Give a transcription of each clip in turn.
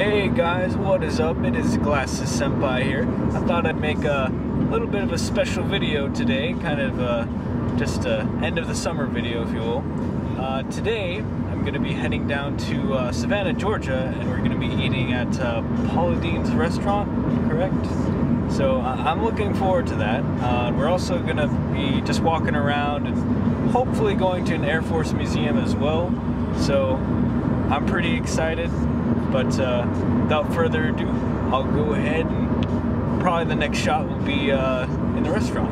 Hey guys, what is up? It is Glasses Senpai here. I thought I'd make a little bit of a special video today, kind of uh, just a end of the summer video, if you will. Uh, today, I'm going to be heading down to uh, Savannah, Georgia, and we're going to be eating at uh, Paula Deen's restaurant, correct? So I'm looking forward to that. Uh, we're also going to be just walking around and hopefully going to an Air Force museum as well. So I'm pretty excited. But uh, without further ado, I'll go ahead and probably the next shot will be uh, in the restaurant.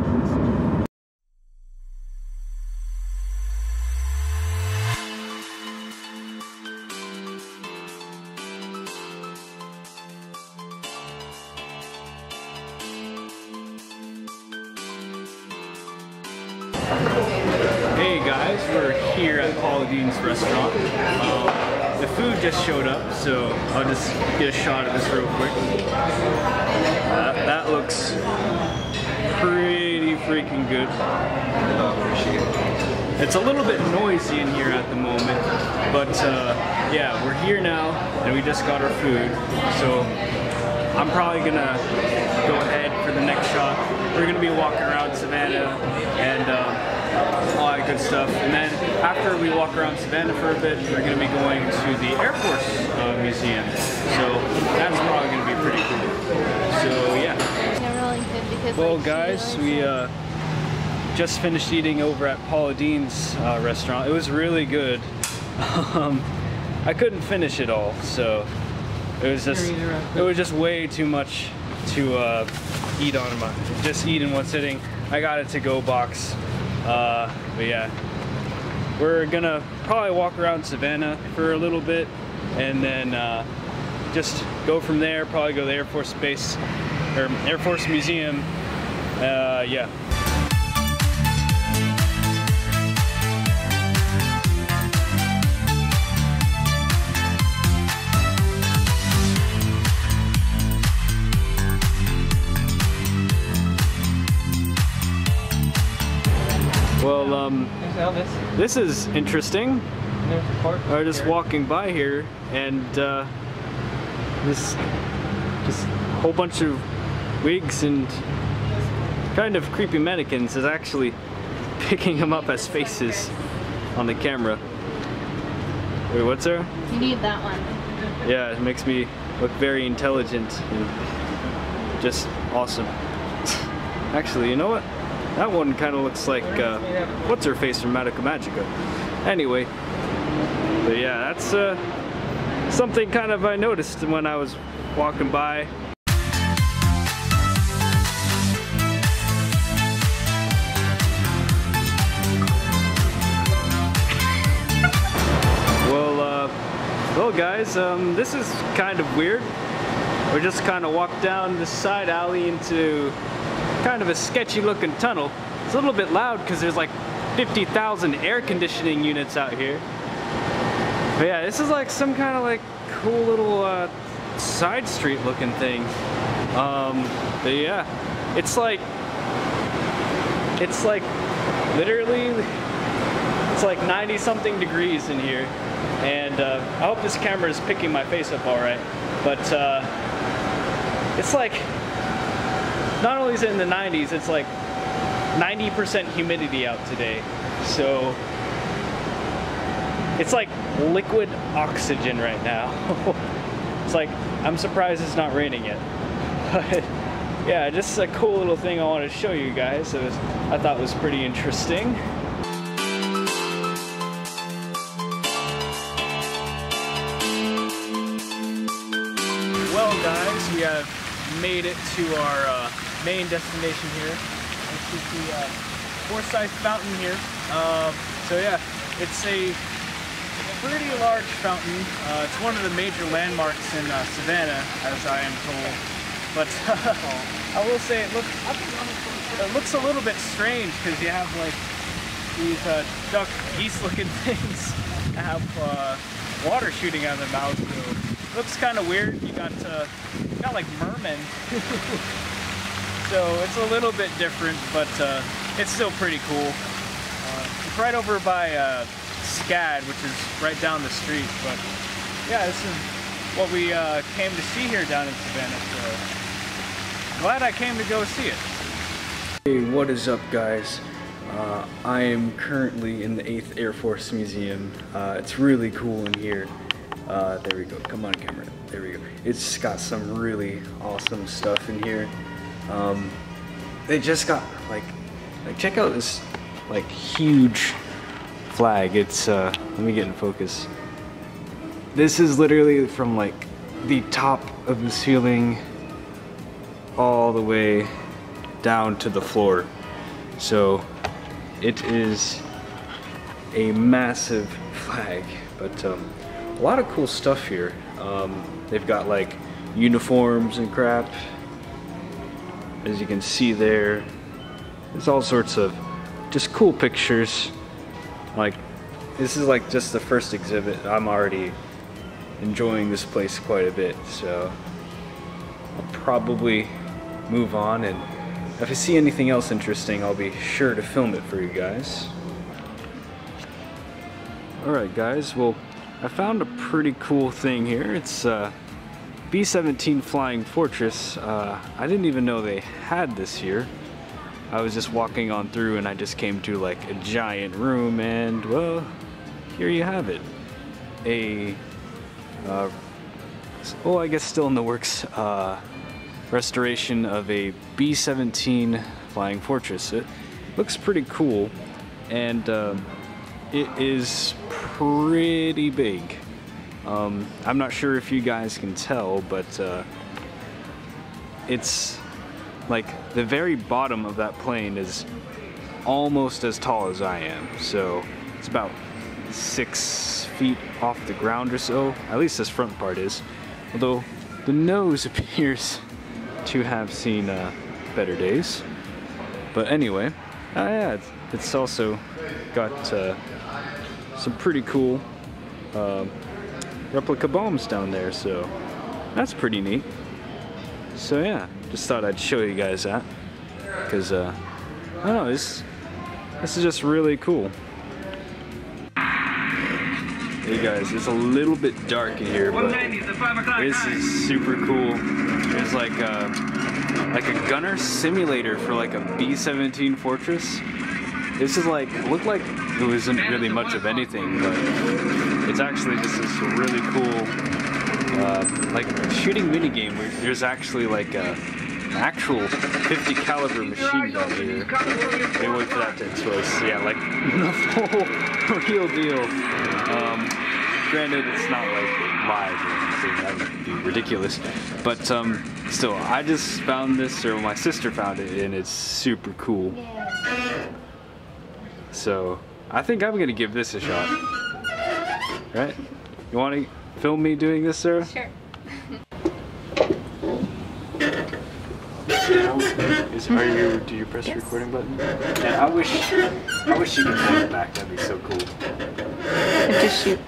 Hey guys, we're here at Paula Deen's restaurant. Food just showed up, so I'll just get a shot of this real quick. That looks pretty freaking good. It's a little bit noisy in here at the moment, but uh, yeah, we're here now and we just got our food. So I'm probably gonna go ahead for the next shot. We're gonna be walking around Savannah and uh, all that good stuff. And then after we walk around Savannah for a bit, we're gonna be going to the Air Force uh, Museum. So that's probably gonna be pretty cool. So yeah. Well, guys, we uh, just finished eating over at Paula Deen's uh, restaurant. It was really good. um, I couldn't finish it all, so it was just it was just way too much to uh, eat on my just eat in one sitting. I got a to-go box, uh, but yeah, we're gonna probably walk around Savannah for a little bit, and then uh, just go from there. Probably go to the Air Force Base or Air Force Museum. Uh, yeah. Well, um, Elvis. this is interesting. And there's the court. I was just walking by here, and uh, this just whole bunch of wigs and kind of creepy mannequins is actually picking them up as faces on the camera. Wait, what's there? You need that one. Yeah, it makes me look very intelligent and just awesome. Actually, you know what? That one kind of looks like, uh, what's her face from Madoka Magica? Anyway, but yeah, that's uh, something kind of I noticed when I was walking by. Well, uh, well guys, um, this is kind of weird. We just kind of walked down this side alley into kind of a sketchy looking tunnel. It's a little bit loud because there's like 50,000 air conditioning units out here. But yeah, this is like some kind of like cool little uh, side street looking thing. Um, but yeah, it's like, it's like literally, it's like 90 something degrees in here. And uh, I hope this camera is picking my face up all right. But uh, it's like, not only is it in the 90s, it's like 90% humidity out today. So it's like liquid oxygen right now. it's like, I'm surprised it's not raining yet. But yeah, just a cool little thing I wanted to show you guys. It was, I thought was pretty interesting. Well guys, we have made it to our uh, main destination here. This is the uh, Forsyth Fountain here. Um, so yeah, it's a pretty large fountain. Uh, it's one of the major landmarks in uh, Savannah, as I am told. But I will say it looks it looks a little bit strange because you have like these uh, duck geese looking things that have uh, water shooting out of their mouths. So looks kind of weird. You got uh, got like mermen. so it's a little bit different, but uh, it's still pretty cool. Uh, it's right over by uh, SCAD, which is right down the street. But yeah, this is what we uh, came to see here down in Savannah. So glad I came to go see it. Hey, what is up, guys? Uh, I am currently in the 8th Air Force Museum. Uh, it's really cool in here. There we go. Come on, camera. There we go. It's got some really awesome stuff in here. Um, they just got like, like check out this like huge flag. It's uh, let me get in focus. This is literally from like the top of the ceiling all the way down to the floor. So it is a massive flag, but um, a lot of cool stuff here. Um, they've got like uniforms and crap. As you can see there, there's all sorts of just cool pictures. Like, this is like just the first exhibit. I'm already enjoying this place quite a bit, so I'll probably move on and if I see anything else interesting, I'll be sure to film it for you guys. Alright guys, well, I found a pretty cool thing here. It's uh, B-17 Flying Fortress. Uh, I didn't even know they had this here. I was just walking on through and I just came to like a giant room and well, here you have it. A, uh, well I guess still in the works, uh, restoration of a B-17 Flying Fortress. It looks pretty cool and um, it is pretty big. Um, I'm not sure if you guys can tell, but uh, it's like the very bottom of that plane is almost as tall as I am. So it's about six feet off the ground or so. At least this front part is. Although the nose appears to have seen uh, better days. But anyway, uh, yeah, it's also got uh, some pretty cool um, replica bombs down there, so that's pretty neat. So yeah, just thought I'd show you guys that because uh, I don't know, this this is just really cool. Hey guys, it's a little bit dark in here, but this is super cool. There's like a, like a gunner simulator for like a B-17 Fortress. This is like, looked like it wasn't really much of anything, but it's actually just this really cool, uh, like shooting mini game where there's actually like a, an actual 50 caliber machine gun here. They wait for that to explode. So yeah, like the whole real deal. Um, granted, it's not like live or anything, that would be ridiculous. But um, still, I just found this, or my sister found it, and it's super cool. So, I think I'm gonna give this a shot. Right? You wanna film me doing this, Sarah? Sure. Is, are you, do you press yes. recording button? Yeah, I wish, I wish you could pull it back, that'd be so cool. Just shoot.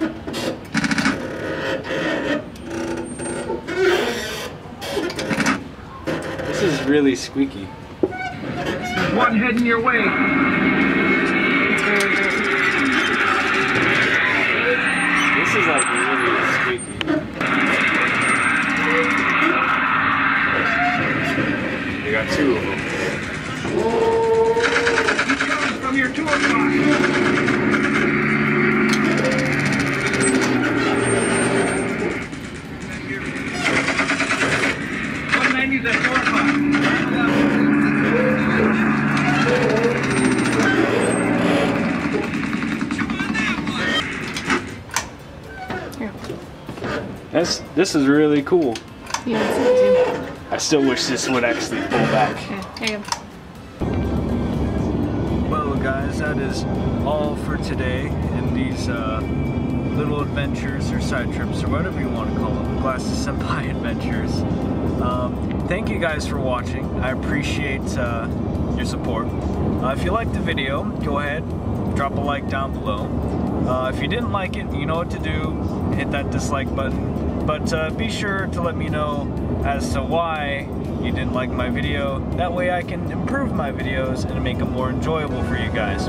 This is really squeaky. One heading your way. This is like really squeaky. You got two of them. From your 205. This this is really cool. Yeah, I still wish this would actually pull back. Okay, you Well, guys, that is all for today in these uh, little adventures or side trips or whatever you want to call them, Glasses Senpai adventures. Um, thank you guys for watching. I appreciate uh, your support. Uh, if you liked the video, go ahead, drop a like down below. Uh, if you didn't like it, you know what to do. Hit that dislike button. But uh, be sure to let me know as to why you didn't like my video. That way I can improve my videos and make them more enjoyable for you guys.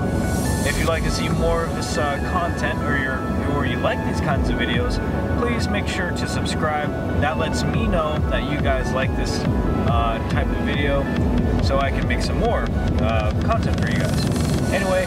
If you'd like to see more of this uh, content or, you or you like these kinds of videos, please make sure to subscribe. That lets me know that you guys like this uh, type of video so I can make some more uh, content for you guys. Anyway,